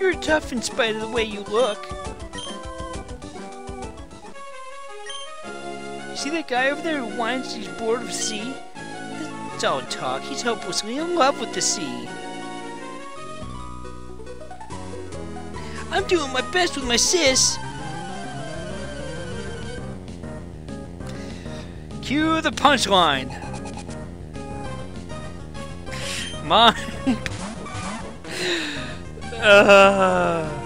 You're tough in spite of the way you look. See that guy over there who whines he's bored of sea? It's all talk. He's hopelessly in love with the sea. I'm doing my best with my sis. Cue the punchline. Mine. Uh.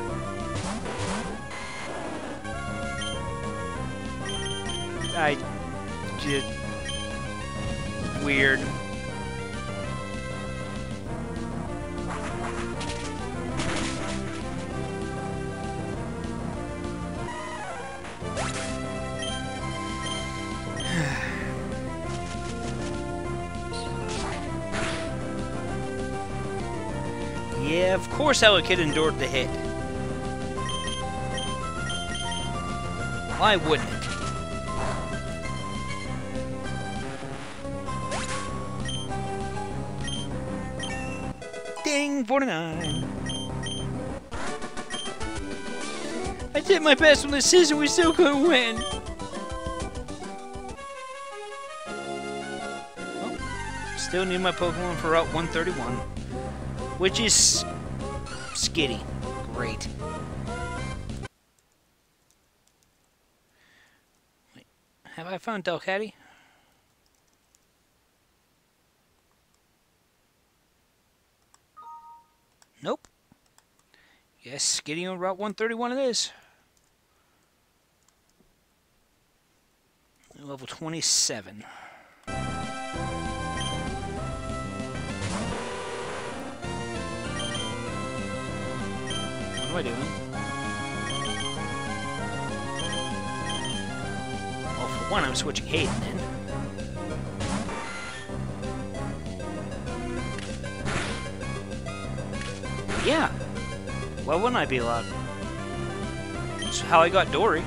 I did weird. of course Ellicott endured the hit. Why wouldn't it? Ding, 49. I did my best with the season, we still couldn't win. Still need my Pokemon for Route 131. Which is... Skitty. Great. Wait, have I found Delcatty? Nope. Yes, getting on Route 131 it is. Level 27. Am I doing? Well, for one, I'm switching Hayden in. Yeah. Why wouldn't I be allowed? That's how I got Dory.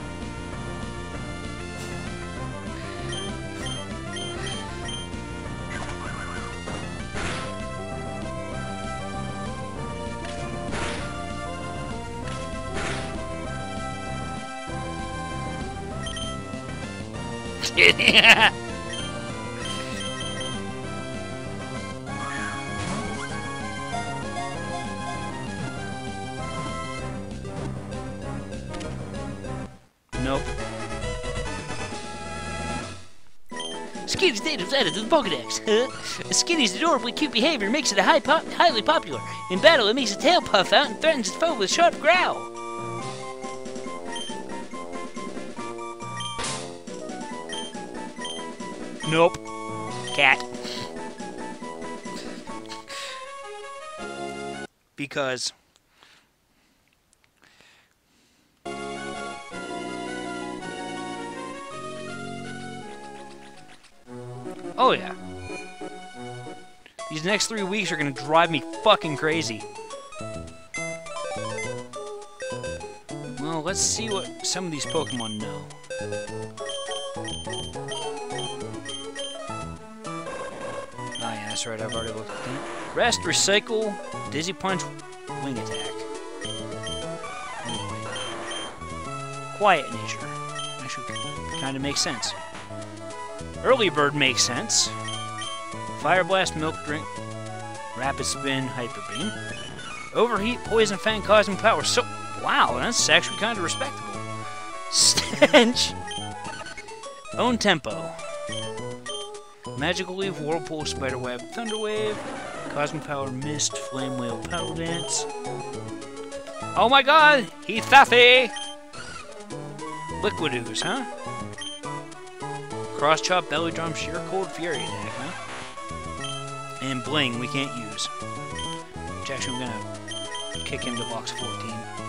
nope. Skitty's natives added to the Pokedex. Skitty's adorably cute behavior makes it a high pop highly popular. In battle, it makes its tail puff out and threatens its foe with a sharp growl. Nope. Cat. Because. Oh, yeah. These next three weeks are gonna drive me fucking crazy. Well, let's see what some of these Pokemon know. Oh yeah, that's right, I've already looked at that. Rest, Recycle, Dizzy Punch, Wing Attack. Quiet Nature. Actually, kind of makes sense. Early Bird makes sense. Fire Blast, Milk Drink, Rapid Spin, Hyper Beam. Overheat, Poison Fang, Cosmic Power. So, wow, that's actually kind of respectable. Stench. Own Tempo. Magical Leaf, Whirlpool, Spiderweb, Thunderwave, Cosmic Power, Mist, Flame Wheel, Petal Dance. Oh my god! Heath Faffy! Liquid Ooze, huh? Cross Chop, Belly Drum, Sheer Cold, Fury huh? And Bling we can't use. Which actually I'm gonna kick him to box 14.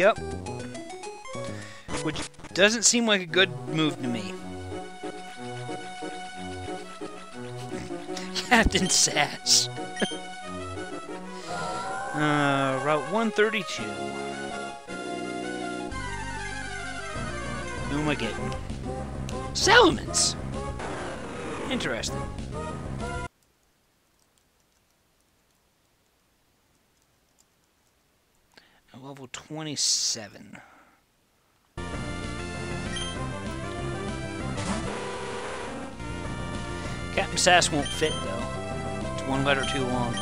Yep. Which doesn't seem like a good move to me. Captain Sass. Uh, Route 132. Who am I getting? Salamence! Interesting. Level 27. Captain Sass won't fit, though. It's one letter too long.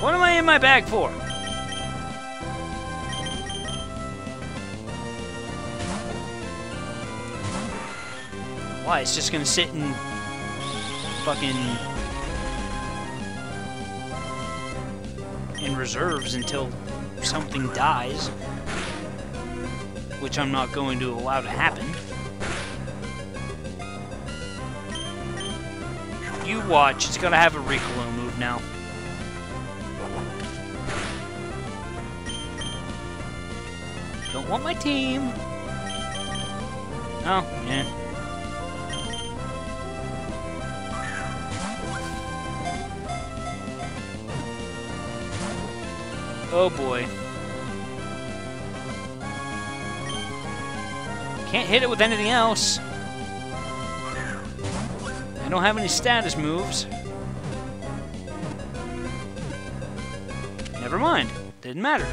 What am I in my bag for? Why? It's just gonna sit in fucking in reserves until something dies, which I'm not going to allow to happen. You watch, it's gonna have a Recolo move now. Don't want my team. Oh, yeah. Oh boy. Can't hit it with anything else. I don't have any status moves. Never mind. Didn't matter.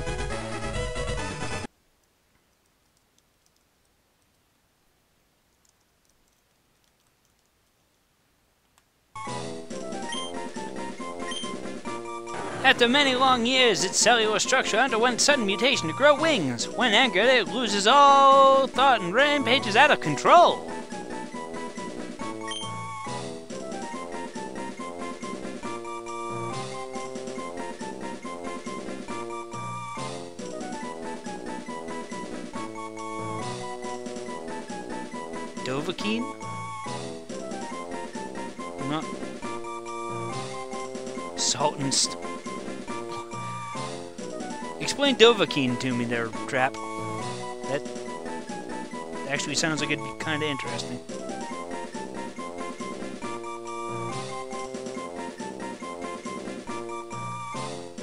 After many long years, its cellular structure underwent sudden mutation to grow wings. When angered, it loses all thought and rampages out of control. Dovahkiin? Not... Sultan's... Explain Dovahkiin to me there, Trap. That actually sounds like it'd be kind of interesting.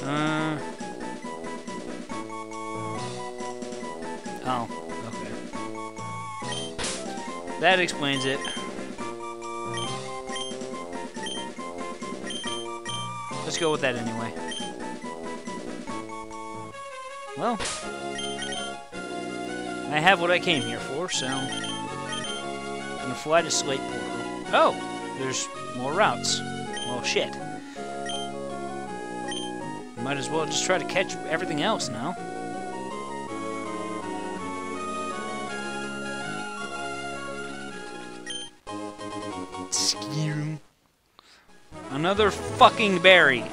Uh... Oh, okay. That explains it. Let's go with that anyway. Well, I have what I came here for, so I'm gonna fly to Slate Portal. Oh, there's more routes. Well, shit. Might as well just try to catch everything else now. Another fucking berry.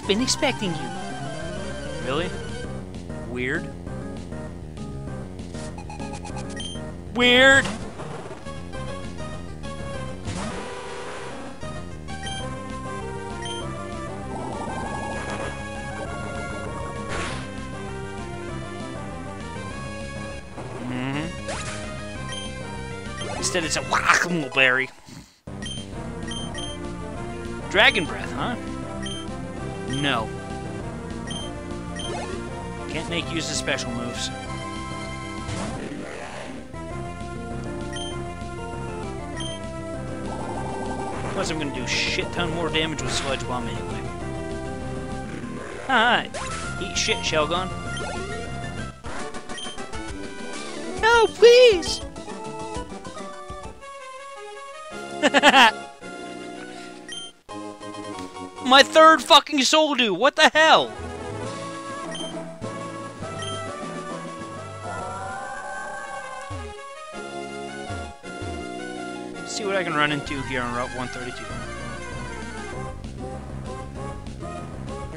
I've been expecting you. Really? Weird. Weird. Mm hmm Instead, it's a whack-a-mole Dragon Breath, huh? No. Can't make use of special moves. Plus, I'm gonna do shit ton more damage with Sludge Bomb anyway. Alright. Eat shit, Shelgon. No, please! My third fucking soul do. What the hell? See what I can run into here on Route 132.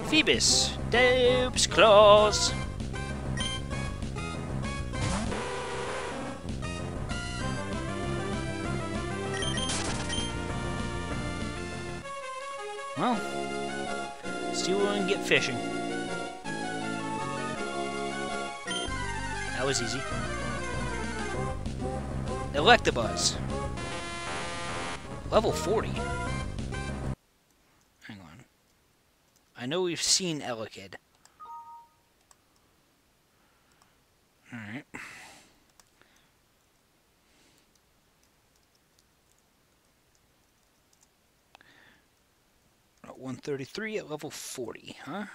Phoebus. Dope's claws. Well, see what we can get fishing. That was easy. Electabuzz. Level 40. Hang on. I know we've seen Elekid. Alright. 133 at level 40, huh?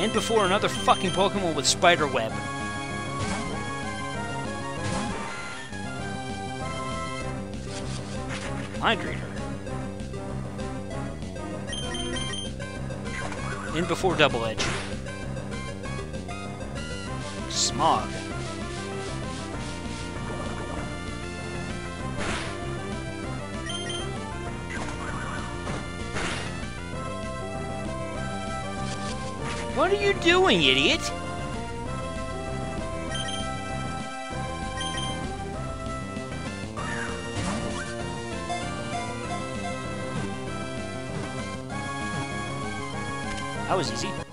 And before another fucking Pokemon with spider web. Mind Reader. In before Double Edge. Smog. What are you doing, idiot? That was easy.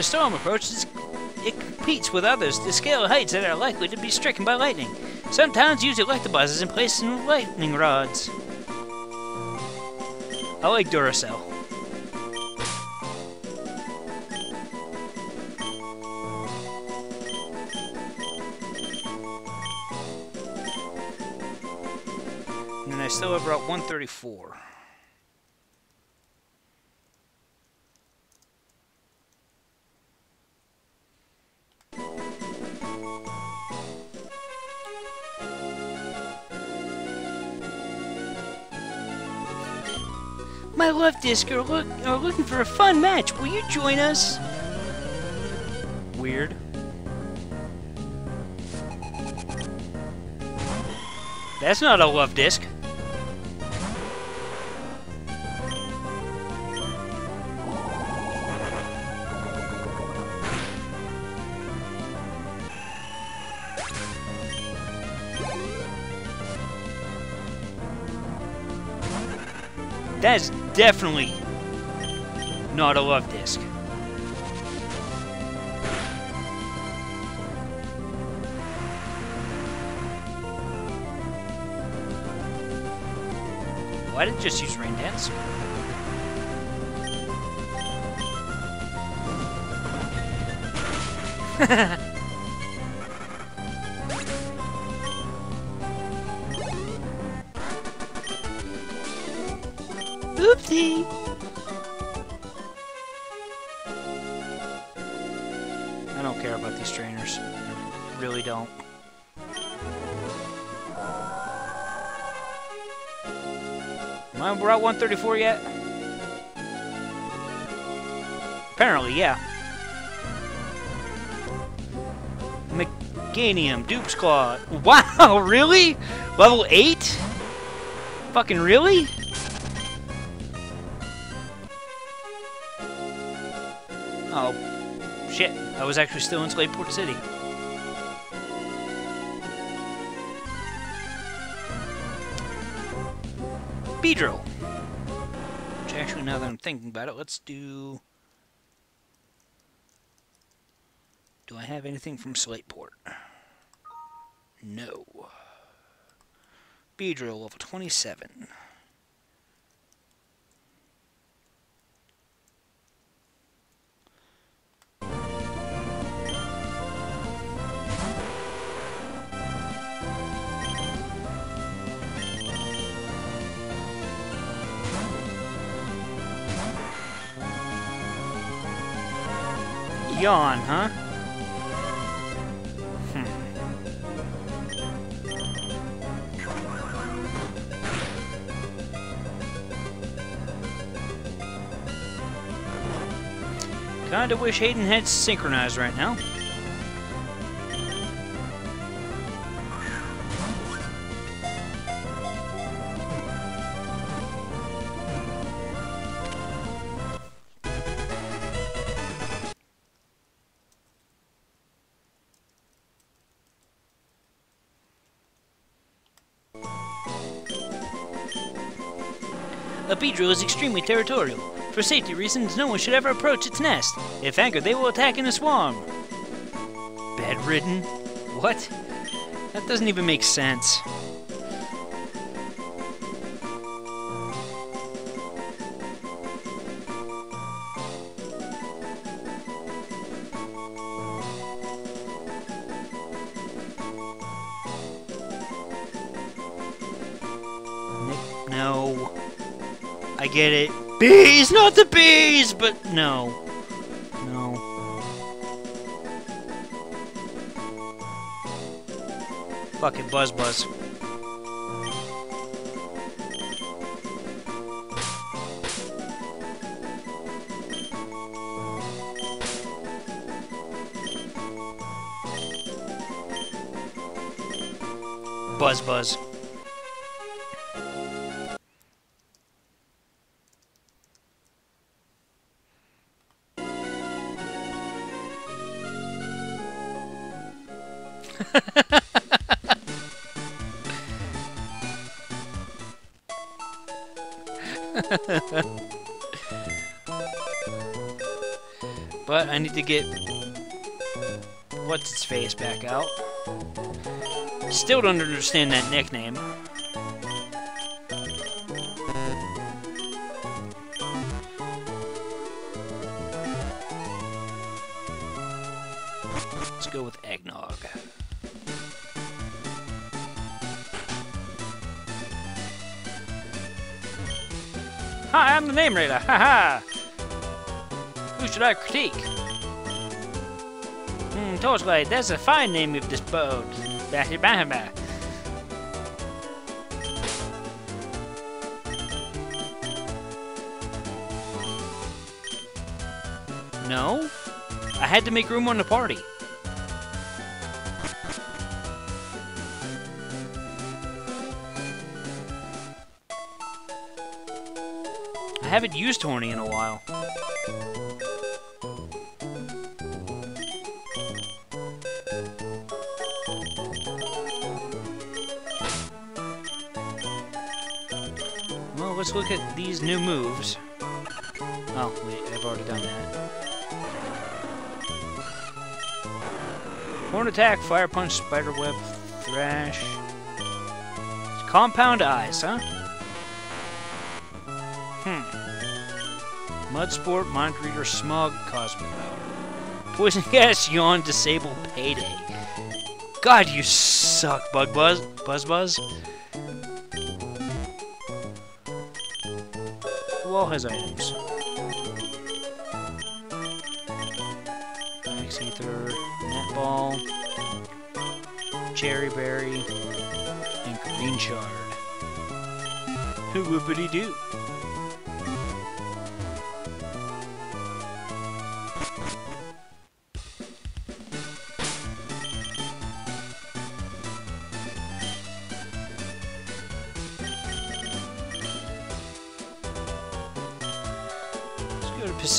A storm approaches, it competes with others to scale heights that are likely to be stricken by lightning. Some towns use electabuzzes in place of lightning rods. I like Duracell. And I still have Route 134. My Luvdisc are, look, are looking for a fun match. Will you join us? Weird. That's not a Luvdisc. That is definitely not a Luvdisc. Why did it just use rain dance? Am I on Route 134 yet? Apparently, yeah. Meganium, Dupe's Claw. Wow, really? Level 8? Fucking really? Oh, shit. I was actually still in Slateport City. Beedrill. Actually, now that I'm thinking about it, let's do... Do I have anything from Slateport? No. Beedrill, level 27. yawn, huh? Hmm. Kinda wish Hayden had synchronized right now. Is extremely territorial. For safety reasons, no one should ever approach its nest. If angered, they will attack in a swarm. Bedridden? What? That doesn't even make sense. No. I get it. Bees, not the bees, but no. No. Fuck it, Buzz Buzz. Buzz Buzz. but I need to get what's its face back out. Still don't understand that nickname. Raider. Ha ha. Who should I critique? Hmm, Torchlight, that's a fine name you've disposed. Bah, bah, bah. No? I had to make room on the party. Haven't used Horny in a while. Well, let's look at these new moves. Oh, wait, I've already done that. Horn attack, fire punch, spider web, thrash. Compound eyes, huh? Hmm. Mud sport, mind reader, Smog, cosmic power. Poison gas, yawn, disable, payday. God, you suck, Bug Buzz. Buzz Buzz. Who all has items? Max Ether, Netball, Cheri Berry, and Green Shard. Who whoopity do?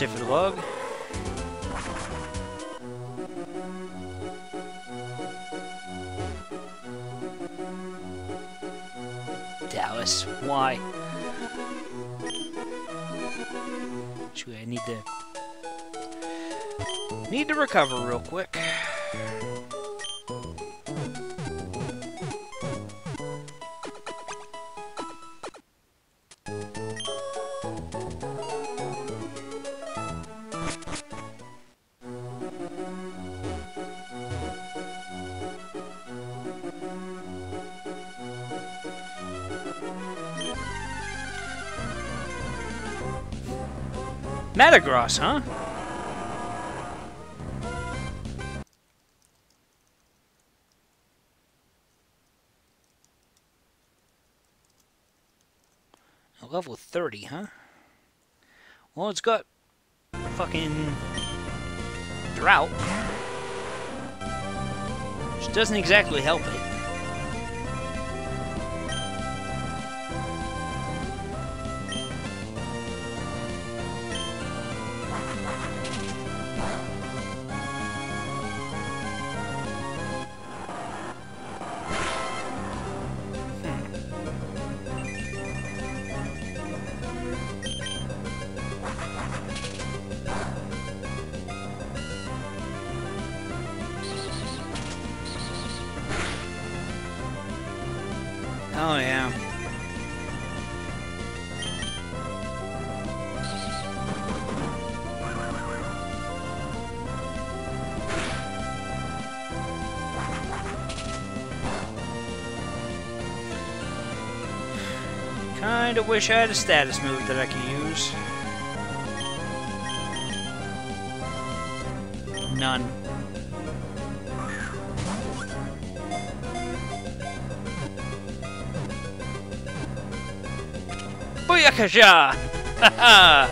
Let's go to Pacifidlog. Dallas, why? Actually, I need to need to recover real quick. Metagross, huh? Level 30, huh? Well, it's got fucking drought. Which doesn't exactly help it. Kinda wish I had a status move that I could use. None. Booyakasha! Haha!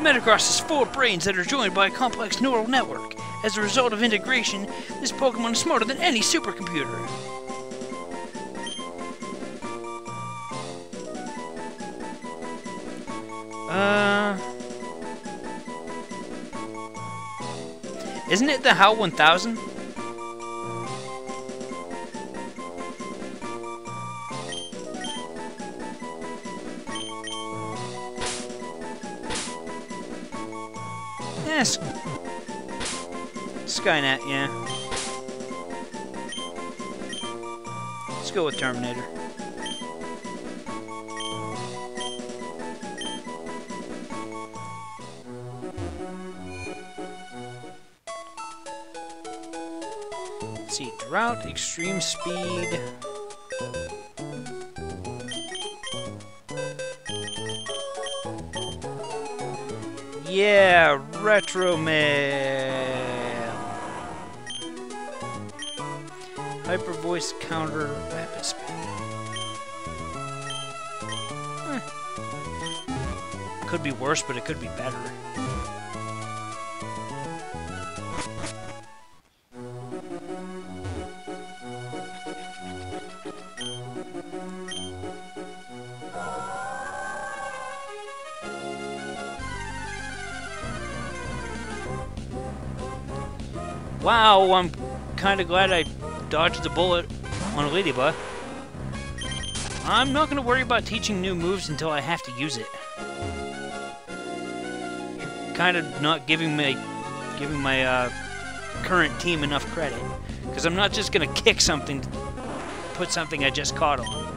Metagross has four brains that are joined by a complex neural network. As a result of integration, this Pokemon is smarter than any supercomputer. Uh... Isn't it the HAL 1000? Yes. Skynet, yeah. Let's go with Terminator. Let's see, drought, extreme speed. Yeah, retro mail. Hyper voice counter rapid spin. Eh. Could be worse, but it could be better. Wow, I'm kind of glad I dodged the bullet on a ladybug. I'm not going to worry about teaching new moves until I have to use it. You're kind of not giving my giving my uh, current team enough credit because I'm not just going to kick something, put something I just caught on.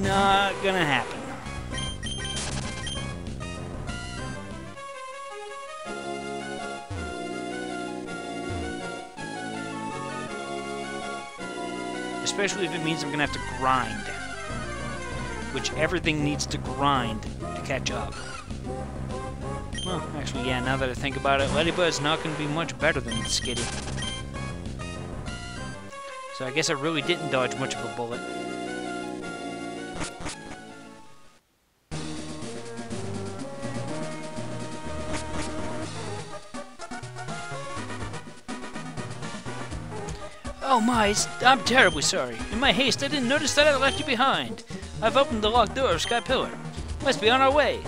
Not gonna happen. Especially if it means I'm gonna have to grind. Which everything needs to grind to catch up. Well, actually, yeah, now that I think about it, Ladybug's not gonna be much better than Skitty. So I guess I really didn't dodge much of a bullet. Oh my, I'm terribly sorry. In my haste, I didn't notice that I left you behind. I've opened the locked door of Sky Pillar. Must be on our way.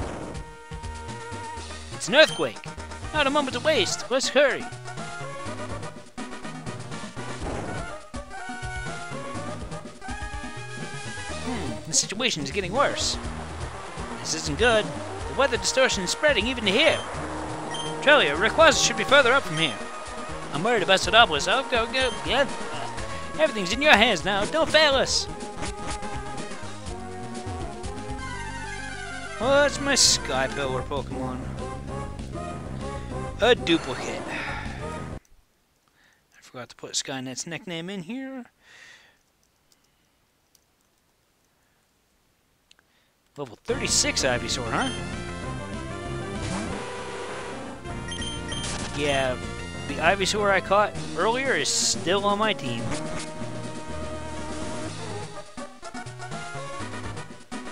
It's an earthquake. Not a moment to waste. Let's hurry. Hmm, the situation is getting worse. This isn't good. The weather distortion is spreading even to here. Trelior, Rayquaza should be further up from here. I'm worried about Sootopolis. I'll go, go, yeah. Everything's in your hands now. Don't fail us. Oh, that's my Sky Pillar Pokemon. A duplicate. I forgot to put Skynet's nickname in here. Level 36 Ivysaur, huh? Yeah, the Ivysaur I caught earlier is still on my team.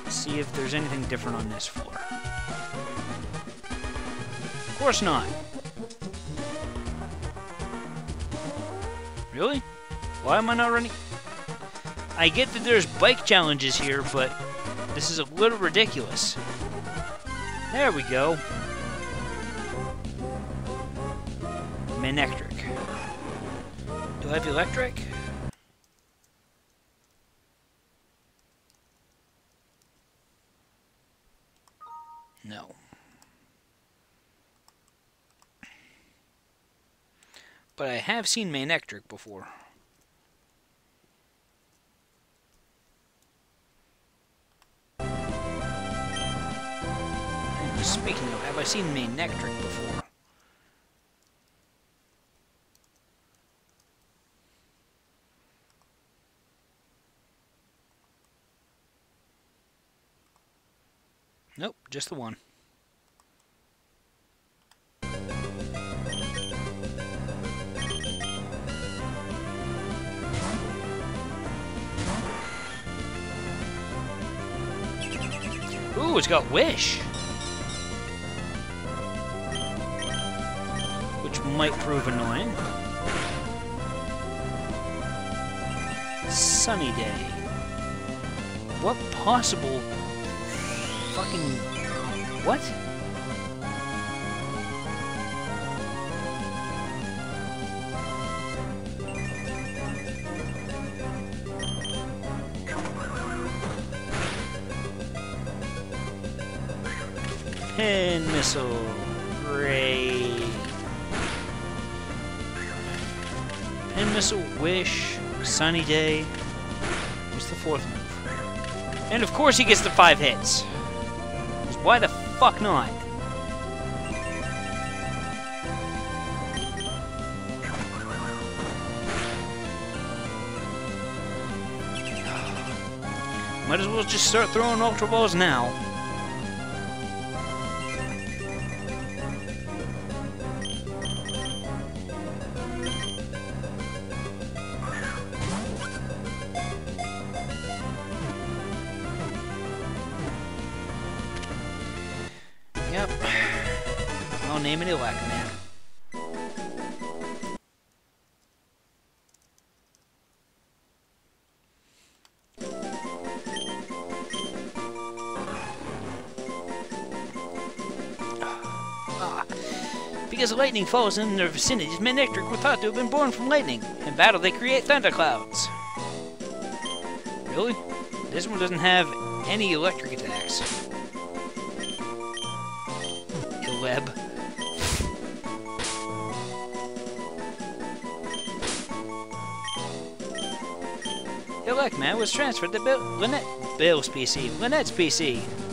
Let's see if there's anything different on this floor. Of course not. Really? Why am I not running? I get that there's bike challenges here, but this is a little ridiculous. There we go. Manectric. Do I have electric? No. But I have seen Manectric before. Speaking of, have I seen Manectric before? Nope, just the one. Ooh, it's got Wish. Which might prove annoying. Sunny day. What possible fucking... What? Pin missile. Great. Pin missile, wish, sunny day. What's the fourth move? And of course he gets the five hits. Fuck not? Might as well just start throwing Ultra Balls now. Name it Elec Man. Because lightning falls in their vicinities, Manectric were thought to have been born from lightning. In battle, they create thunderclouds. Really? This one doesn't have any electric attacks. Was transferred to Bill, Lanette, Bill's PC, Lanette's PC.